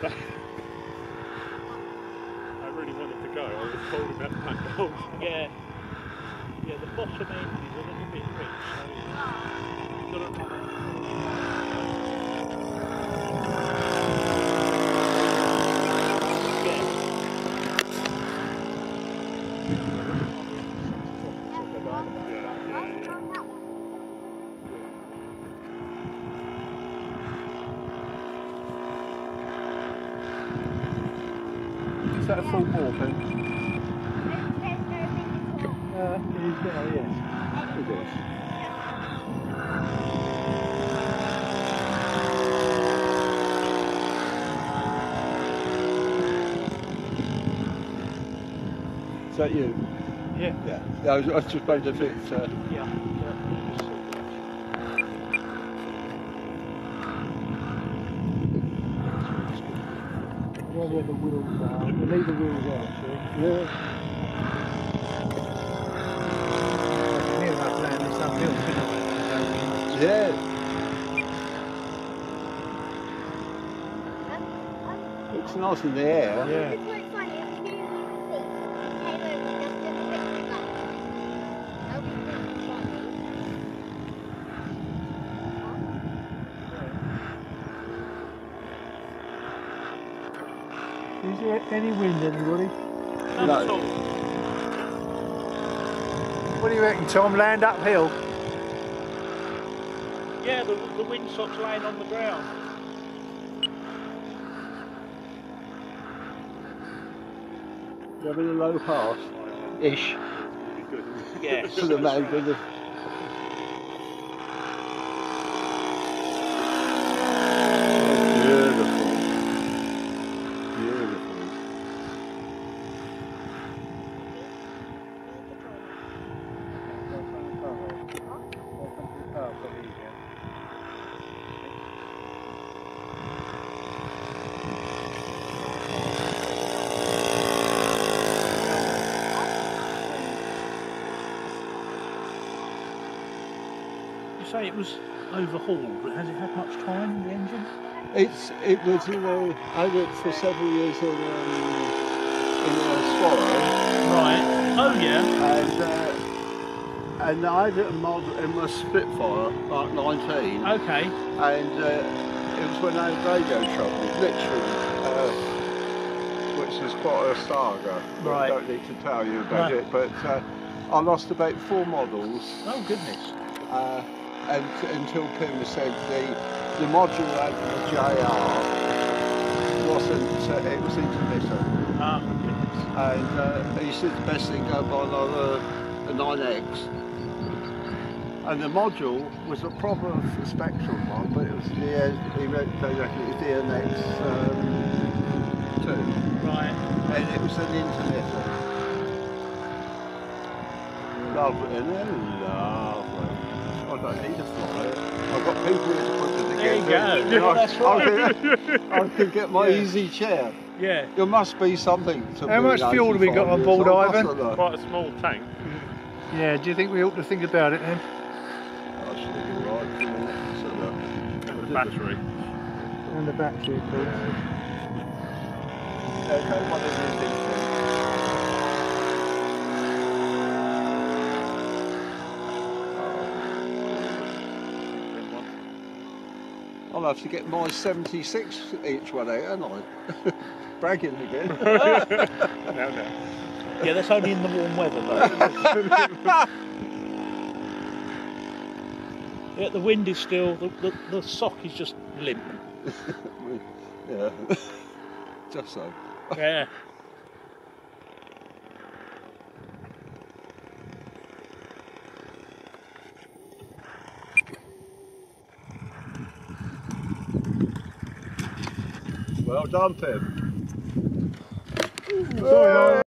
I really wanted to go. I was told about my goals. Yeah. Yeah, the bottom end is a little bit rich, so you've got to... Yeah. That a full bore pen? Uh, it is now, yes. It is. Is that you? Yeah. Yeah. yeah I, was, I was just wondering if it's. Uh, Yeah. Where the wheels are. We leave the wheels out, see? yeah. Near enough land is something isn't it? Yeah. Looks nice in the air. Yeah. It's quite funny. A few feet came over just a bit of that. Nobody thinks it's funny. Is there any wind, anybody? Not No. at all. What do you reckon, Tom? Land uphill? Yeah, the, the windsock's laying on the ground. Having a low pass. Ish. Yeah. For the man say it was overhauled, but has it had much time, the engine? It's it was you know I worked for several years in um, in uh, Swallow Right. Oh, yeah. and uh, and I did a model in my Spitfire like 19 Okay. and uh, it was when I had radio trouble literally uh, which is quite a saga Right. I don't need to tell you about Right. it but uh, I lost about four models Oh, goodness. Uh, and, until Puma said the, the module had the JR wasn't, uh, it was intermittent. Ah. And uh, he said the best thing go buy another a 9X. And the module was a proper Spektrum one, but it was the, he reckon the NX um, 2. Right. And it was an intermittent. Lovely? Lovely. I don't need to fly. I've got people here to put it There you together. go. I, That's I, can, I can get my Yeah. easy chair. Yeah. There must be something to How much fuel have we got on board, Ivan? Quite a small tank. Yeah, do you think we ought to think about it then? I should be right for a minute. So, And the battery. And the battery, of course. okay, what is it thing? I'll have to get my 76 each one out, haven't I? Bragging again. Now, now. Yeah, that's only in the warm weather, though. yeah, the wind is still, the, the, the sock is just limp. yeah. Just so. Yeah. Well done. Sorry,